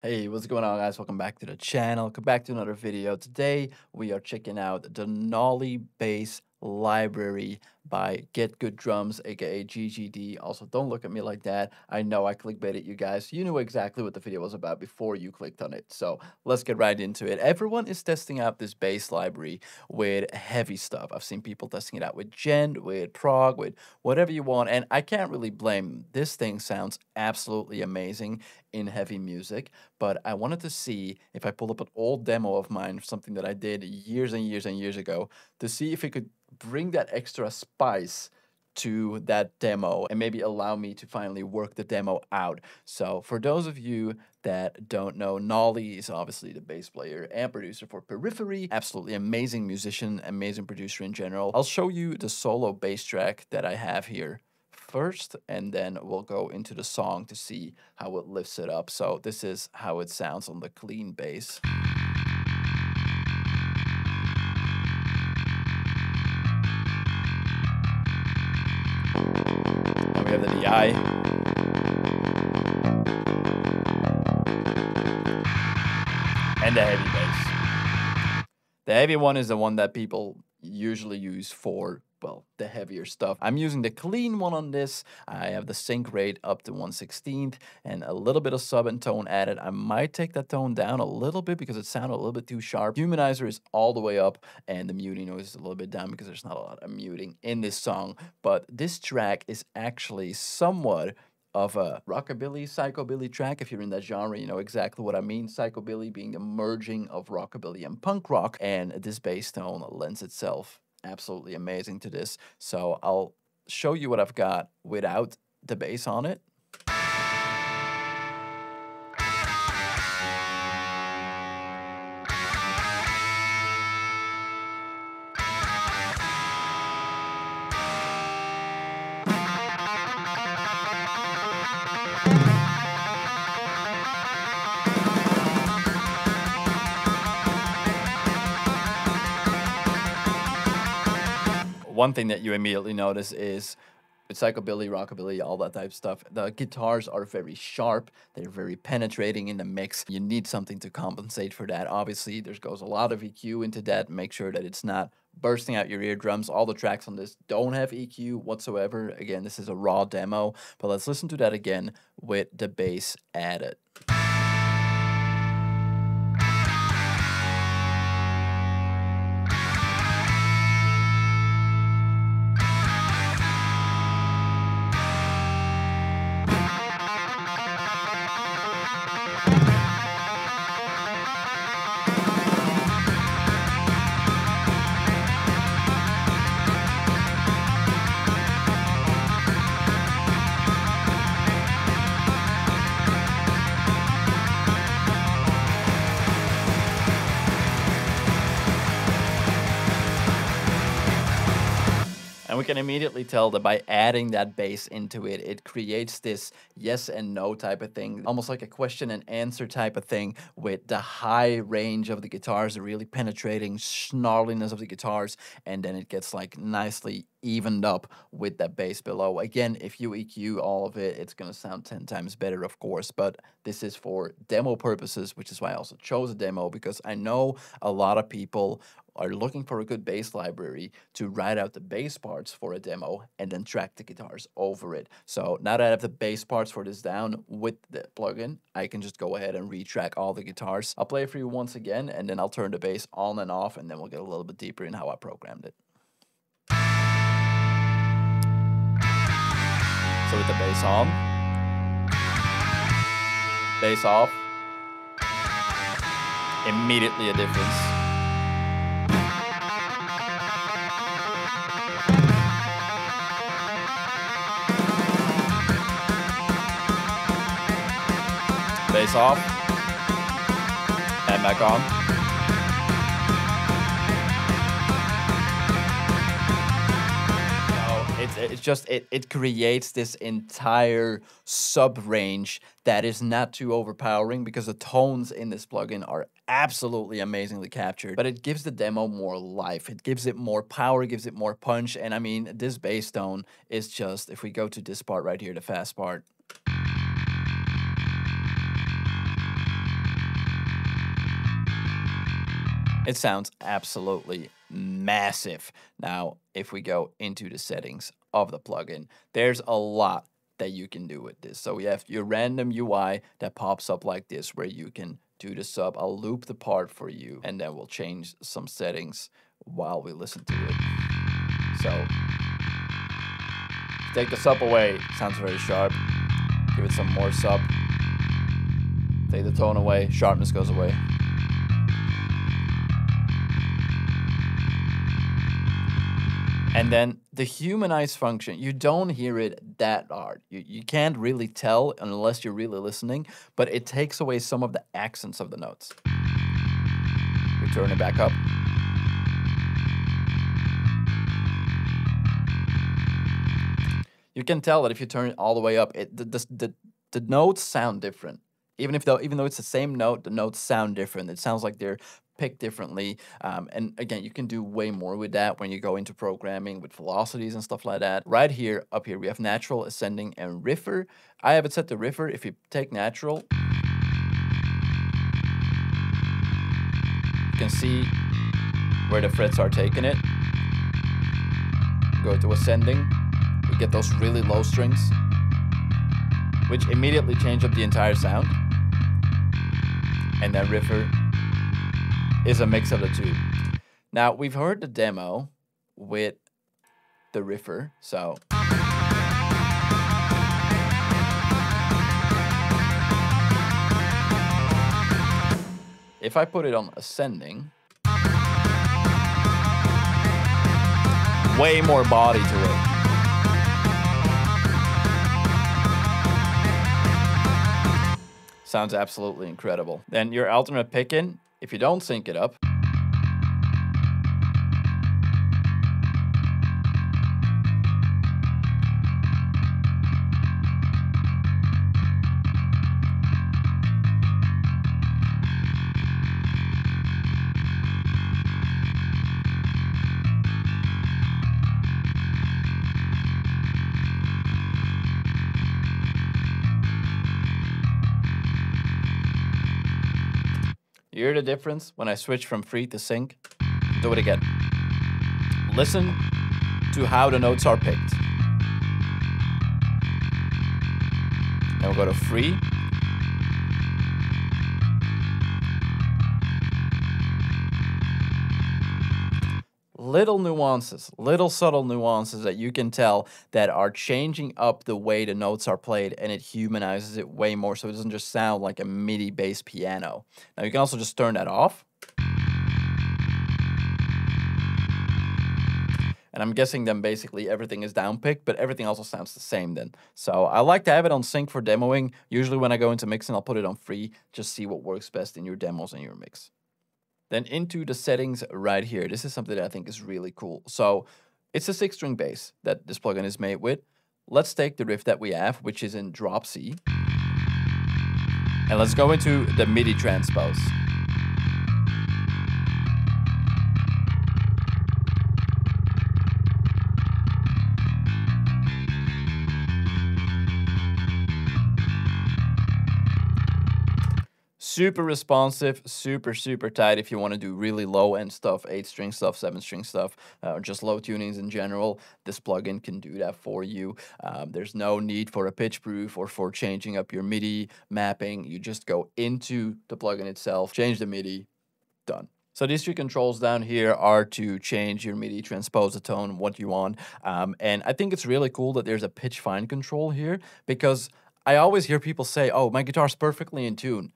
Hey, what's going on, guys? Welcome back to the channel. Come back to another video. Today, we are checking out the Nolly Bass Library by Get Good Drums, aka GGD. Also, don't look at me like that. I know I clickbaited you guys. You knew exactly what the video was about before you clicked on it. So let's get right into it. Everyone is testing out this bass library with heavy stuff. I've seen people testing it out with Djent, with prog, with whatever you want. And I can't really blame this thing sounds absolutely amazing in heavy music. But I wanted to see if I pull up an old demo of mine, something that I did years and years and years ago, to see if it could bring that extra spice to that demo and maybe allow me to finally work the demo out. So for those of you that don't know, Nolly is obviously the bass player and producer for Periphery. Absolutely amazing musician, amazing producer in general. I'll show you the solo bass track that I have here first and then we'll go into the song to see how it lifts it up. So this is how it sounds on the clean bass. Have the DI. And the heavy bass. The heavy one is the one that people usually use for well, the heavier stuff. I'm using the clean one on this. I have the sync rate up to 1 16th and a little bit of sub and tone added. I might take that tone down a little bit because it sounded a little bit too sharp. Humanizer is all the way up and the muting noise is a little bit down because there's not a lot of muting in this song. But this track is actually somewhat of a rockabilly, psychobilly track. If you're in that genre, you know exactly what I mean. Psychobilly being the merging of rockabilly and punk rock, and this bass tone lends itself absolutely amazing to this. So I'll show you what I've got without the bass on it. One thing that you immediately notice is psychobilly, rockabilly, all that type of stuff. The guitars are very sharp. They're very penetrating in the mix. You need something to compensate for that. Obviously, there goes a lot of EQ into that. Make sure that it's not bursting out your eardrums. All the tracks on this don't have EQ whatsoever. Again, this is a raw demo, but let's listen to that again with the bass added. We can immediately tell that by adding that bass into it, it creates this yes and no type of thing, almost like a question and answer type of thing with the high range of the guitars, the really penetrating snarliness of the guitars, and then it gets like nicely evened up with that bass below. Again, if you EQ all of it, it's going to sound 10 times better, of course, but this is for demo purposes, which is why I also chose a demo because I know a lot of people are looking for a good bass library to write out the bass parts for a demo and then track the guitars over it. So now that I have the bass parts for this down with the plugin, I can just go ahead and retrack all the guitars. I'll play it for you once again and then I'll turn the bass on and off and then we'll get a little bit deeper in how I programmed it. So with the bass on, bass off, immediately a difference. Bass off. And back on. just it, it creates this entire sub range that is not too overpowering because the tones in this plugin are absolutely amazingly captured but it gives the demo more life. It gives it more power gives it more punch and i mean this bass tone is just if we go to this part right here the fast part. It sounds absolutely massive. Now, if we go into the settings of the plugin, there's a lot that you can do with this. So we have your random UI that pops up like this where you can do the sub. I'll loop the part for you and then we'll change some settings while we listen to it. So take the sub away, sounds very sharp. Give it some more sub. Take the tone away, sharpness goes away. And mm-hmm. then the humanize function, you don't hear it that hard. You, you can't really tell unless you're really listening, but it takes away some of the accents of the notes. We turn it back up. You can tell that if you turn it all the way up, it the, the, the, the notes sound different even if though even though it's the same note, the notes sound different. It sounds like they're picked differently. Um, and again, you can do way more with that when you go into programming with velocities and stuff like that. Right here, up here, we have natural, ascending, and riffer. I have it set to riffer. If you take natural, you can see where the frets are taking it. Go to ascending, we get those really low strings, which immediately change up the entire sound. And then riffer is a mix of the two. Now, we've heard the demo with the riffer, so. If I put it on ascending, way more body to it. Sounds absolutely incredible. Then your ultimate picking if you don't sync it up, You hear the difference when I switch from free to sync? Do it again. Listen to how the notes are picked. Then we'll go to free. Little nuances, little subtle nuances that you can tell that are changing up the way the notes are played and it humanizes it way more so it doesn't just sound like a MIDI based piano. Now you can also just turn that off. And I'm guessing then basically everything is downpicked, but everything also sounds the same then. So I like to have it on sync for demoing. Usually when I go into mixing, I'll put it on free, just see what works best in your demos and your mix. Then into the settings right here. This is something that I think is really cool. So it's a six string bass that this plugin is made with. Let's take the riff that we have, which is in drop C. And let's go into the MIDI transpose. Super responsive, super, super tight if you want to do really low end stuff, eight string stuff, seven string stuff, uh, just low tunings in general. This plugin can do that for you. Um, there's no need for a pitch proof or for changing up your MIDI mapping. You just go into the plugin itself, change the MIDI, done. So these three controls down here are to change your MIDI, transpose the tone, what you want. Um, and I think it's really cool that there's a pitch fine control here because I always hear people say, oh, my guitar's perfectly in tune.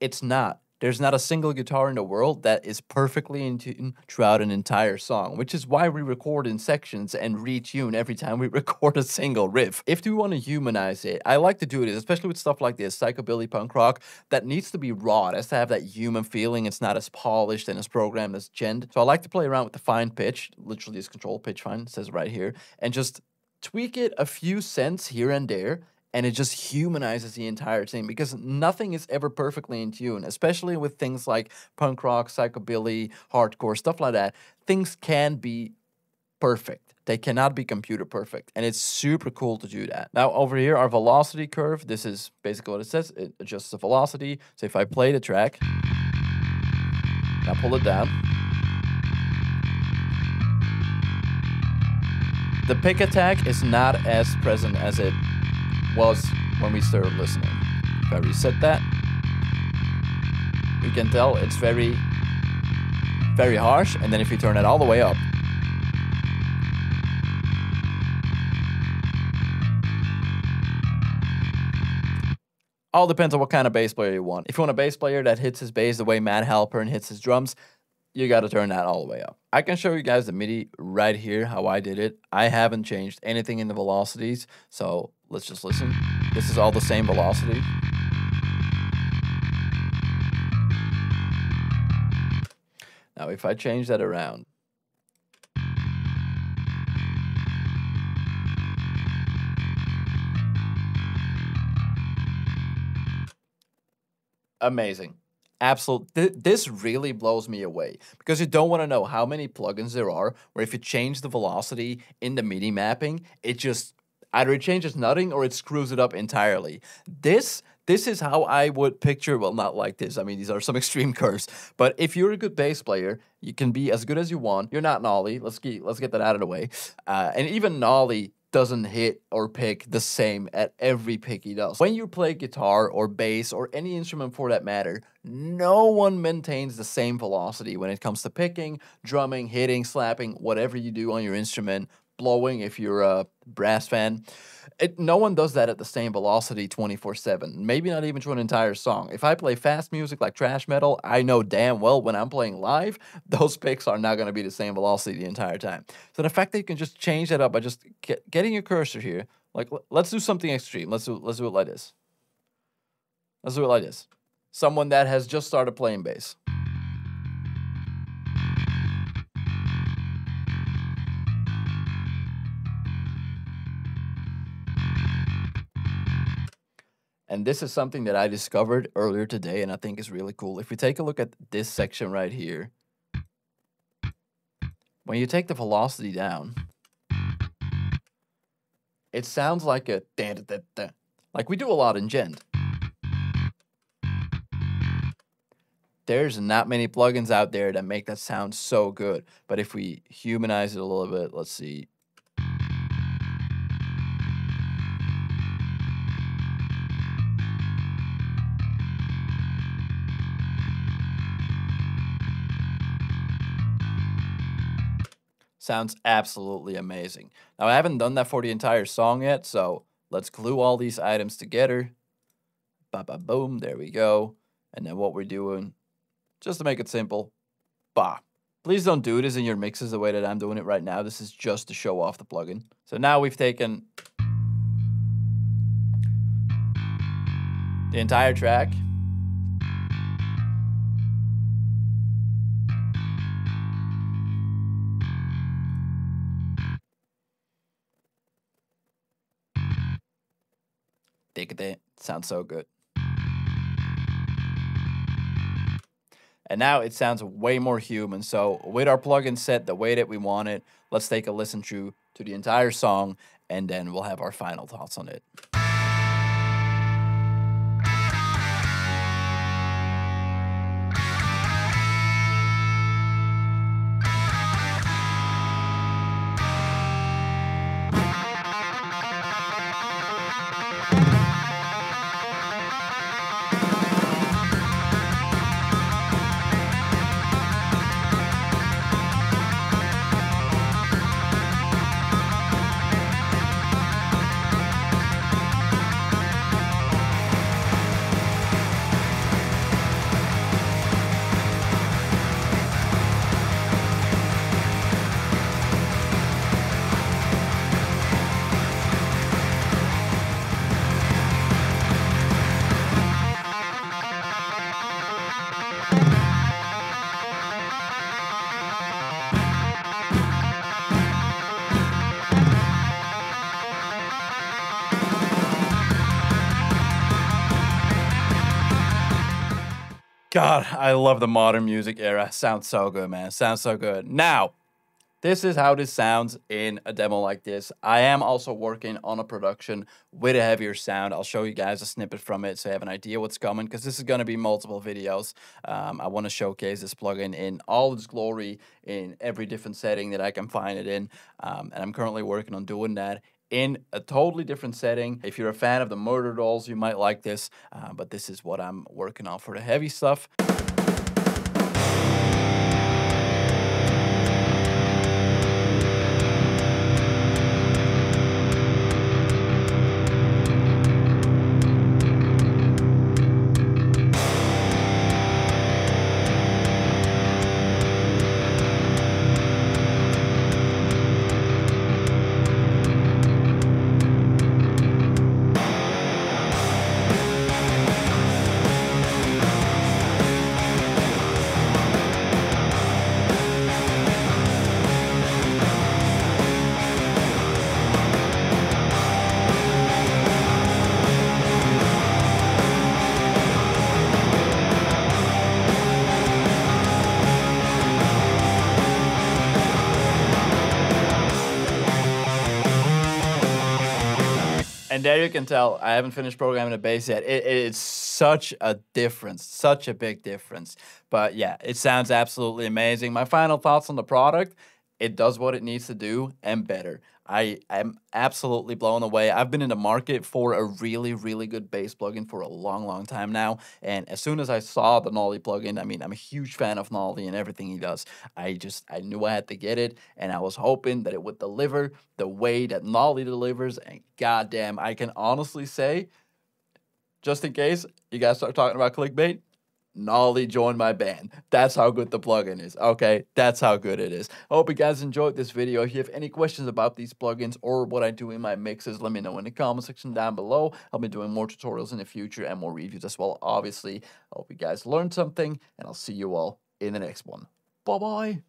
It's not. There's not a single guitar in the world that is perfectly in tune throughout an entire song, which is why we record in sections and retune every time we record a single riff. If we want to humanize it, I like to do it, especially with stuff like this, psychobilly punk rock, that needs to be raw. It has to have that human feeling. It's not as polished and as programmed as Djent. So I like to play around with the fine pitch, literally this control pitch fine, says right here, and just tweak it a few cents here and there and it just humanizes the entire thing because nothing is ever perfectly in tune, especially with things like punk rock, psychobilly, hardcore, stuff like that. Things can be perfect. They cannot be computer perfect. And it's super cool to do that. Now over here, our velocity curve, this is basically what it says. It adjusts the velocity. So if I play the track, now pull it down. The pick attack is not as present as it was when we started listening. If I reset that, you can tell it's very, very harsh. And then if you turn it all the way up, all depends on what kind of bass player you want. If you want a bass player that hits his bass the way Matt Halpern hits his drums, you got to turn that all the way up. I can show you guys the MIDI right here, how I did it. I haven't changed anything in the velocities, so let's just listen. This is all the same velocity. Now, if I change that around, amazing. Absolute. Th- this really blows me away because you don't want to know how many plugins there are where if you change the velocity in the MIDI mapping, it just either it changes nothing or it screws it up entirely. This this is how I would picture. Well, not like this. I mean, these are some extreme curves. But if you're a good bass player, you can be as good as you want. You're not Nolly. Let's get let's get that out of the way. Uh, and even Nolly doesn't hit or pick the same at every pick he does. When you play guitar or bass or any instrument for that matter, no one maintains the same velocity when it comes to picking, drumming, hitting, slapping, whatever you do on your instrument, blowing if you're a brass fan. It, no one does that at the same velocity 24 7. Maybe not even to an entire song. If I play fast music like trash metal, I know damn well when I'm playing live, those picks are not going to be the same velocity the entire time. So the fact that you can just change that up by just get, getting your cursor here, like let's do something extreme. Let's do, let's do it like this. Let's do it like this. Someone that has just started playing bass. And this is something that I discovered earlier today and I think is really cool. If we take a look at this section right here, when you take the velocity down, it sounds like a da da da da, like we do a lot in Djent. There's not many plugins out there that make that sound so good. But if we humanize it a little bit, let's see. Sounds absolutely amazing. Now, I haven't done that for the entire song yet, so let's glue all these items together. Ba ba boom, there we go. And then what we're doing, just to make it simple, ba. Please don't do this in your mixes the way that I'm doing it right now. This is just to show off the plugin. So now we've taken the entire track Dig it. Sounds so good. And now it sounds way more human. So with our plugin set the way that we want it, let's take a listen through to the entire song and then we'll have our final thoughts on it. I love the modern music era. Sounds so good, man. Sounds so good. Now, this is how this sounds in a demo like this. I am also working on a production with a heavier sound. I'll show you guys a snippet from it so you have an idea what's coming because this is going to be multiple videos. Um, I want to showcase this plugin in all its glory in every different setting that I can find it in. Um, and I'm currently working on doing that in a totally different setting. If you're a fan of the Murderdolls, you might like this, uh, but this is what I'm working on for the heavy stuff. There you can tell I haven't finished programming the bass yet. It, it's such a difference, such a big difference. But yeah, it sounds absolutely amazing. My final thoughts on the product it does what it needs to do and better. I am absolutely blown away. I've been in the market for a really, really good bass plugin for a long, long time now. And as soon as I saw the Nolly plugin, I mean, I'm a huge fan of Nolly and everything he does. I just, I knew I had to get it. And I was hoping that it would deliver the way that Nolly delivers. And goddamn, I can honestly say, just in case you guys start talking about clickbait, Nolly joined my band. That's how good the plugin is. Okay, that's how good it is. I hope you guys enjoyed this video. If you have any questions about these plugins or what I do in my mixes, let me know in the comment section down below. I'll be doing more tutorials in the future and more reviews as well, obviously. I hope you guys learned something, and I'll see you all in the next one. Bye-bye.